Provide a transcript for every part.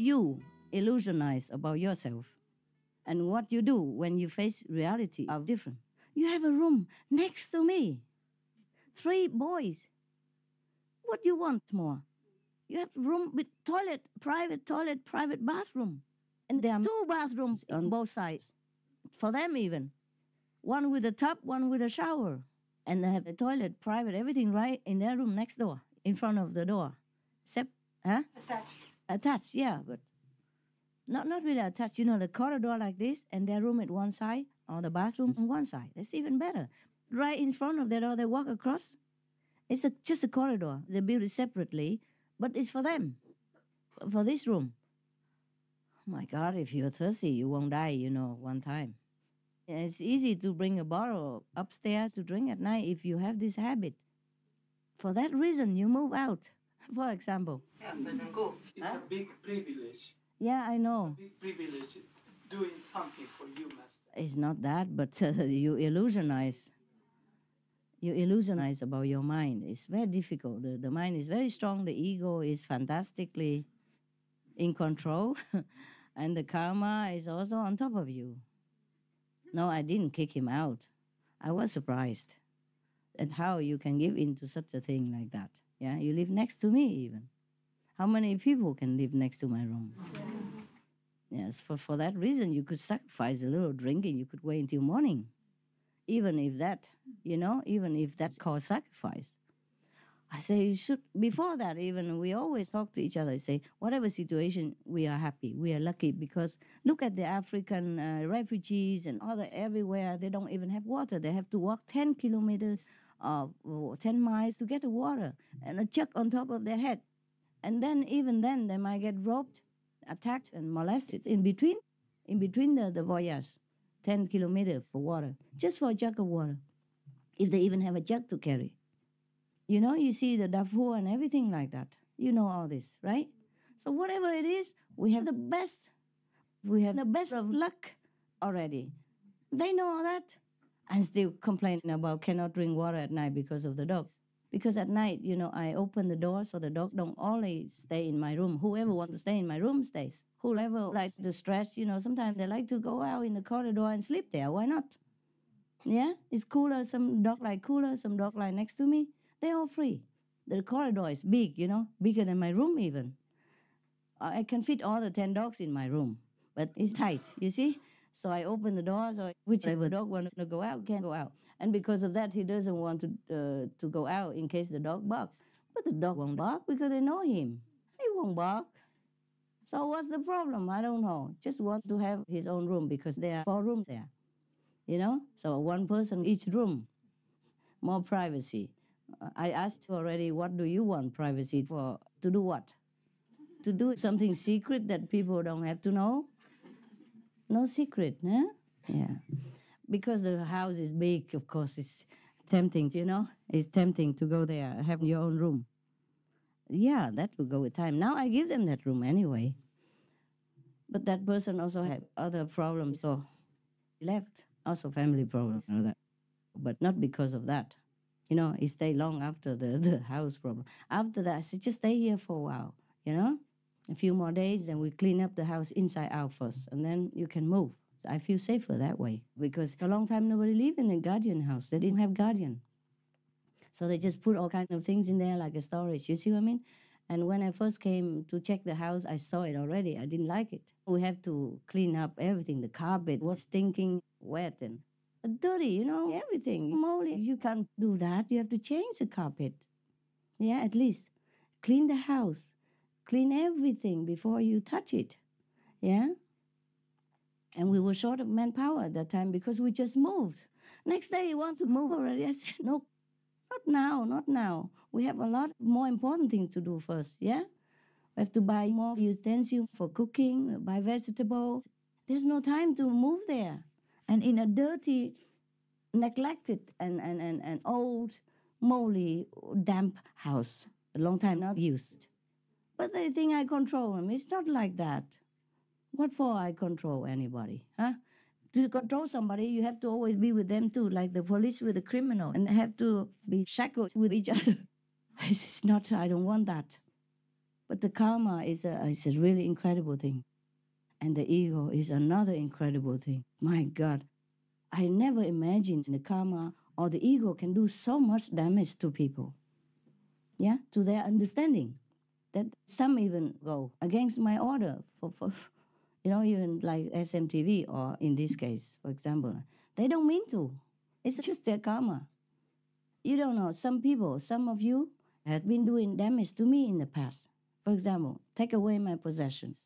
you illusionize about yourself and what you do when you face reality are different. You have a room next to me, three boys. What do you want more? You have room with toilet, private toilet, private bathroom. And there are two bathrooms on both sides, for them even. One with a tub, one with a shower. And they have a toilet, private, everything right in their room next door, in front of the door. Except, huh? Attached. Attached, yeah, but not not really attached. You know, the corridor like this, and their room at one side, or the bathroom on one side. That's even better. Right in front of their door, they walk across. It's a, just a corridor. They build it separately, but it's for them, for, for this room. Oh my God, if you're thirsty, you won't die, you know, one time. It's easy to bring a bottle upstairs to drink at night if you have this habit. For that reason, you move out, for example. Yeah, but then go. It's a big privilege. Yeah, I know. Big privilege doing something for you, Master. It's not that, but uh, you illusionize. You illusionize about your mind. It's very difficult. The, the mind is very strong. The ego is fantastically in control, and the karma is also on top of you. No, I didn't kick him out. I was surprised at how you can give in to such a thing like that. Yeah, you live next to me even. How many people can live next to my room? Yes, for, for that reason, you could sacrifice a little drinking. You could wait until morning, even if that, you know, even if that's called sacrifice. I say you should. Before that, even we always talk to each other. I Say whatever situation, we are happy, we are lucky because look at the African uh, refugees and other everywhere. They don't even have water. They have to walk ten kilometers, uh, or ten miles to get the water and a jug on top of their head, and then even then they might get robbed attacked and molested in between, in between the, the voyage, 10 kilometers for water, just for a jug of water, if they even have a jug to carry. You know, you see the Darfur and everything like that. You know all this, right? So whatever it is, we have the best. We have the best of luck already. They know all that and still complaining about cannot drink water at night because of the dogs. Because at night, you know, I open the door so the dogs don't always stay in my room. Whoever wants to stay in my room stays. Whoever likes to stress, you know, sometimes they like to go out in the corridor and sleep there. Why not? Yeah, it's cooler. Some dog like cooler, some dog like next to me. They're all free. The corridor is big, you know, bigger than my room even. I can fit all the 10 dogs in my room, but it's tight, you see? So I open the door, so whichever dog wants to go out can go out. And because of that, he doesn't want to uh, to go out in case the dog barks. But the dog won't bark because they know him. He won't bark. So what's the problem? I don't know. Just wants to have his own room because there are four rooms there. You know, so one person each room, more privacy. I asked you already, what do you want privacy for? To do what? To do something secret that people don't have to know? No secret, huh? Yeah. Because the house is big, of course, it's tempting, you know? It's tempting to go there, have your own room. Yeah, that will go with time. Now I give them that room anyway. But that person also had other problems, so he left. Also family problems all that. But not because of that. You know, he stayed long after the, the house problem. After that, I said, just stay here for a while, you know? A few more days, then we clean up the house inside out first, and then you can move. I feel safer that way because a long time nobody lived in a guardian house. They didn't have guardian, so they just put all kinds of things in there like a storage. You see what I mean? And when I first came to check the house, I saw it already. I didn't like it. We have to clean up everything. The carpet was stinking wet and dirty, you know, everything. Moldy. You can't do that. You have to change the carpet. Yeah, at least clean the house clean everything before you touch it. Yeah? And we were short of manpower at that time because we just moved. Next day, you want to move already? I said, no, not now, not now. We have a lot more important things to do first, yeah? We have to buy more utensils for cooking, buy vegetables. There's no time to move there. And in a dirty, neglected, and, and, and, and old, moldy, damp house, a long time not used. But they think I control them. It's not like that. What for I control anybody? Huh? To control somebody, you have to always be with them too, like the police with the criminal, and have to be shackled with each other. It's not, I don't want that. But the karma is a, is a really incredible thing. And the ego is another incredible thing. My God, I never imagined the karma or the ego can do so much damage to people. Yeah, to their understanding. That some even go against my order for, for you know, even like SMTV or in this case, for example, they don't mean to. It's just their karma. You don't know. Some people, some of you, have been doing damage to me in the past. For example, take away my possessions,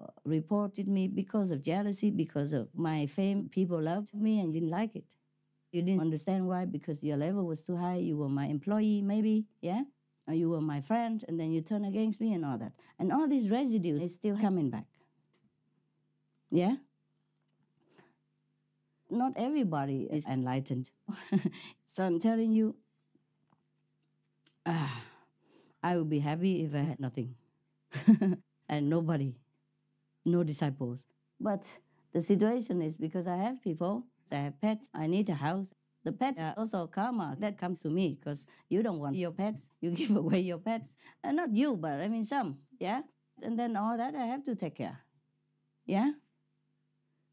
uh, reported me because of jealousy, because of my fame. People loved me and didn't like it. You didn't understand why, because your level was too high. You were my employee, maybe, yeah? You were my friend, and then you turn against me and all that. And all these residues is still coming back. Yeah? Not everybody is enlightened. so I'm telling you, ah, I would be happy if I had nothing and nobody, no disciples. But the situation is because I have people, I have pets, I need a house. The pets are also karma that comes to me because you don't want your pets, you give away your pets. And not you, but I mean some, yeah? And then all that I have to take care. Yeah?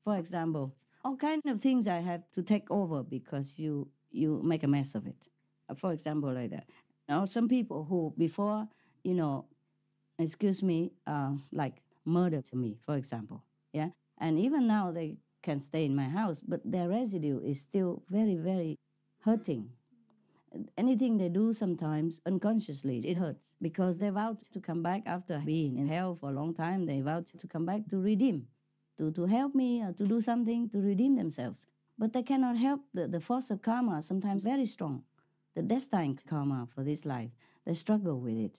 For example, all kinds of things I have to take over because you you make a mess of it. For example, like that. Now, some people who before, you know, excuse me, uh, like murder to me, for example, yeah, and even now they can stay in my house, but their residue is still very, very hurting. Anything they do sometimes unconsciously, it hurts because they vowed to come back after being in hell for a long time. They vowed to come back to redeem, to, to help me, or to do something to redeem themselves. But they cannot help the, the force of karma, sometimes very strong the destined karma for this life. They struggle with it.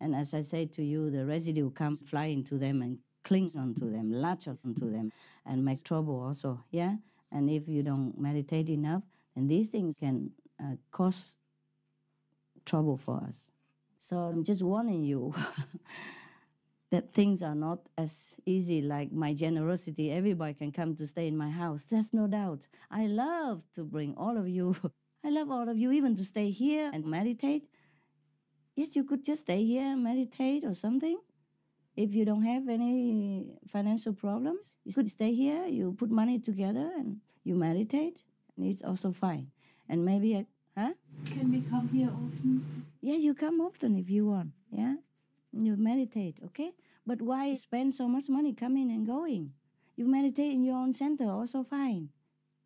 And as I say to you, the residue comes flying to them and clings onto them, latches onto them, and makes trouble also. Yeah? And if you don't meditate enough, then these things can uh, cause trouble for us. So I'm just warning you that things are not as easy like my generosity. Everybody can come to stay in my house. There's no doubt. I love to bring all of you I love all of you, even to stay here and meditate. Yes, you could just stay here and meditate or something. If you don't have any financial problems, you could stay here, you put money together and you meditate, and it's also fine. And maybe, I, huh? Can we come here often? Yeah, you come often if you want, yeah? You meditate, okay? But why spend so much money coming and going? You meditate in your own center, also fine.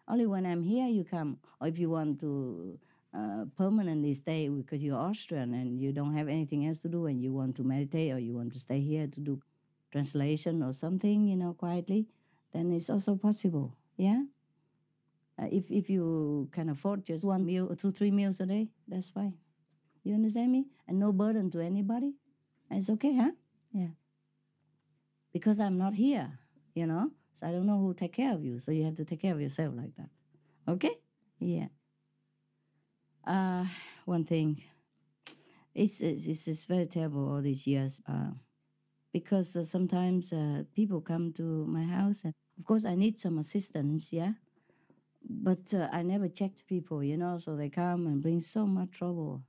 Only when I'm here you come. Or if you want to uh, permanently stay because you're Austrian and you don't have anything else to do and you want to meditate or you want to stay here to do translation or something, you know, quietly, then it's also possible. Yeah? Uh, if, if you can afford just one meal, two, three meals a day, that's fine. You understand me? And no burden to anybody. It's okay, huh? Yeah. Because I'm not here, you know? So I don't know who take care of you. So you have to take care of yourself like that. Okay? Yeah. Uh, one thing. It's, it's, it's very terrible all these years. Uh, because uh, sometimes uh, people come to my house and of course I need some assistance, yeah? But uh, I never checked people, you know, so they come and bring so much trouble.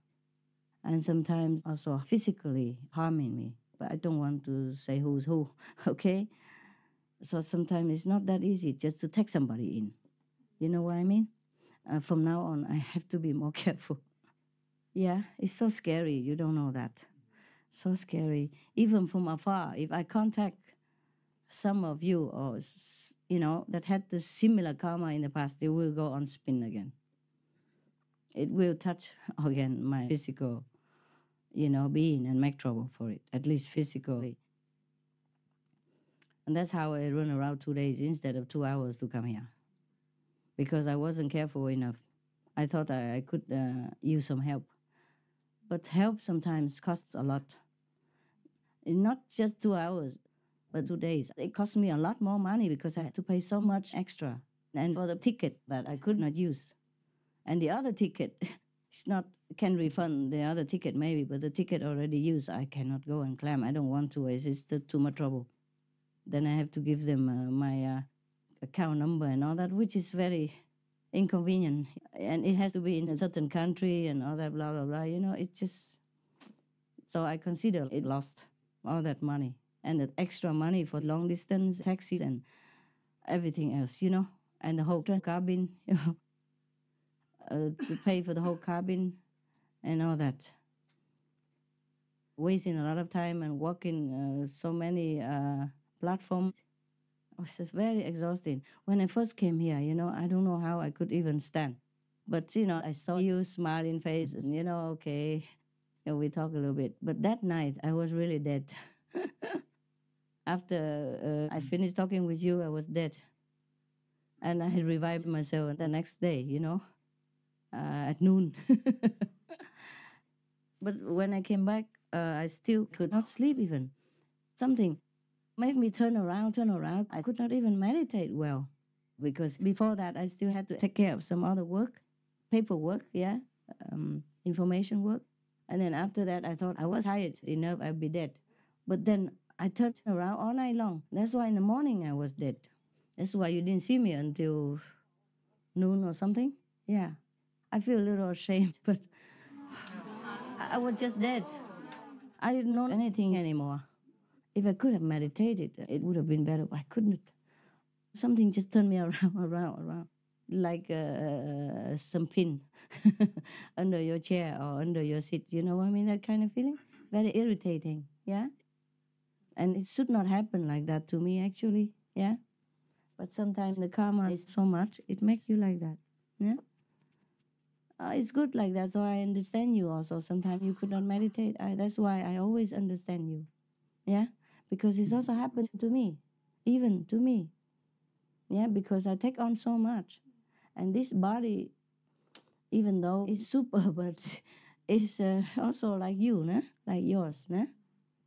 And sometimes also physically harming me. But I don't want to say who's who, okay? So sometimes it's not that easy just to take somebody in. You know what I mean? Uh, from now on, I have to be more careful. yeah, it's so scary. You don't know that. So scary. Even from afar, if I contact some of you or you know that had the similar karma in the past, they will go on spin again. It will touch again my physical, you know, being and make trouble for it, at least physically. And that's how I run around two days instead of two hours to come here. Because I wasn't careful enough. I thought I, I could uh, use some help. But help sometimes costs a lot. Not just two hours, but two days. It cost me a lot more money because I had to pay so much extra. And for the ticket that I could not use. And the other ticket, it's not can refund the other ticket maybe, but the ticket already used, I cannot go and claim. I don't want to. It's just too much trouble then I have to give them uh, my uh, account number and all that, which is very inconvenient. And it has to be in a certain country and all that, blah, blah, blah. You know, it just, so I consider it lost. all that money and the extra money for long distance taxis and everything else, you know, and the whole cabin, you know, uh, to pay for the whole cabin and all that. Wasting a lot of time and walking uh, so many uh, platforms. It was very exhausting. When I first came here, you know, I don't know how I could even stand. But, you know, I saw you smiling faces, you know, okay, we talk a little bit. But that night, I was really dead. After uh, I finished talking with you, I was dead. And I revived myself the next day, you know, uh, at noon. but when I came back, uh, I still could not sleep even. Something made me turn around, turn around. I could not even meditate well because before that, I still had to take care of some other work, paperwork, yeah, um, information work. And then after that, I thought I was tired enough, I'd be dead. But then I turned around all night long. That's why in the morning I was dead. That's why you didn't see me until noon or something. Yeah. I feel a little ashamed, but I I was just dead. I didn't know anything anymore. If I could have meditated, it would have been better. I couldn't. Something just turned me around, around, around, like uh, some pin under your chair or under your seat. You know what I mean? That kind of feeling. Very irritating. Yeah. And it should not happen like that to me, actually. Yeah. But sometimes the karma is so much, it makes you like that. Yeah. Uh, it's good like that, so I understand you also. Sometimes you could not meditate. I, that's why I always understand you. Yeah. Because it's also happened to me, even to me. Yeah. Because I take on so much. And this body, even though it's super, but it's uh, also like you, nah? like yours. Nah?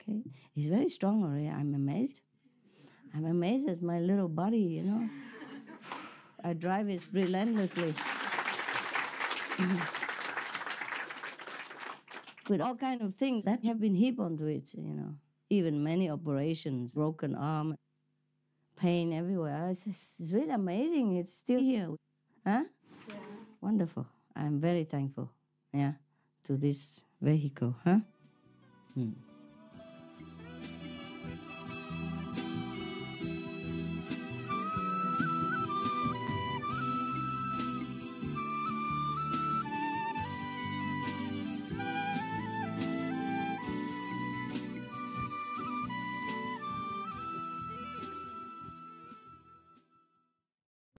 Okay. It's very strong already. I'm amazed. I'm amazed at my little body, you know. I drive it relentlessly. With all kind of things that have been heaped onto it, you know. Even many operations, broken arm, pain everywhere. It's, just, it's really amazing. It's still here. Huh? Wonderful. I'm very thankful, yeah, to this vehicle, huh? Hmm.